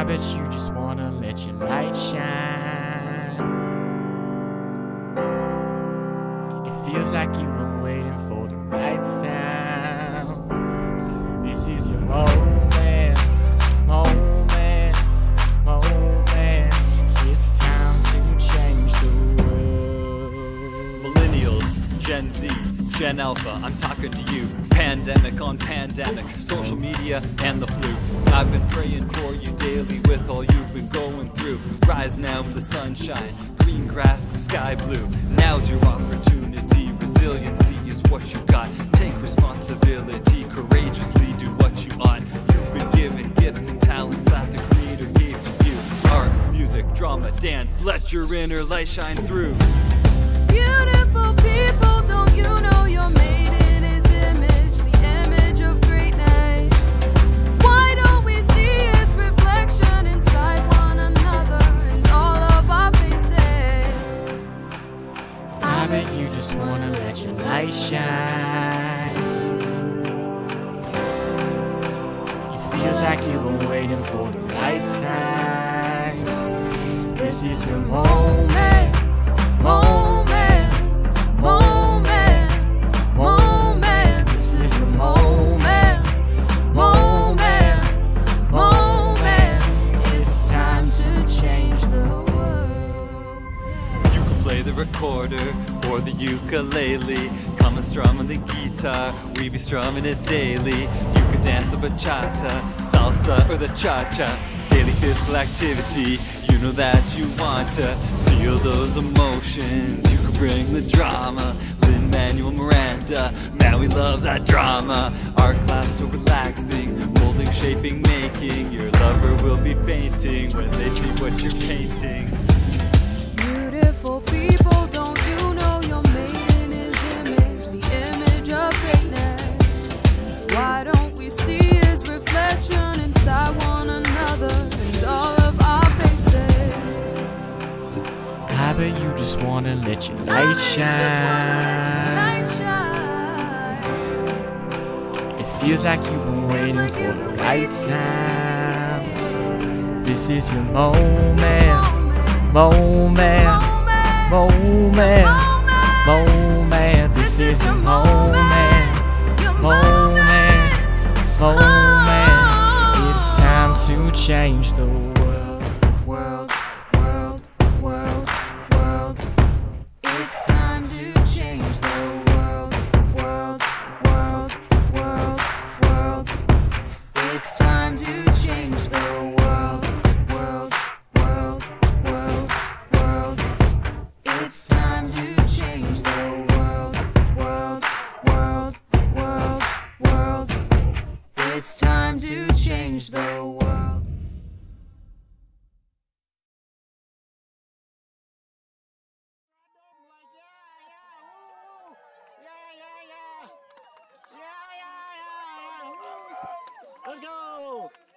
I bet you just wanna let your light shine. It feels like you've been waiting for the right Gen Alpha, I'm talking to you. Pandemic on pandemic, social media and the flu. I've been praying for you daily with all you've been going through. Rise now in the sunshine, green grass, sky blue. Now's your opportunity. Resiliency is what you got. Take responsibility, courageously do what you ought. You've been given gifts and talents that the Creator gave to you. Art, music, drama, dance, let your inner light shine through. You just wanna let your light shine. It feels like you've been waiting for the right time. This is your moment, the recorder or the ukulele. Come and strum on the guitar, we be strumming it daily. You can dance the bachata, salsa, or the cha-cha. Daily physical activity, you know that you want to feel those emotions. You can bring the drama. Lin Manuel Miranda, man, we love that drama. Art class so relaxing, molding, shaping, making. Your lover will be fainting when they see what you're painting. I bet you just wanna let your light shine. It feels like you've been waiting for the right time. This is your moment, moment, moment, moment. This is your moment, moment, moment. It's time oh. to change the world, world, time to change the world, world, world, world, world. It's time to change the world, world, world, world, world. It's time to change the world. Let's go!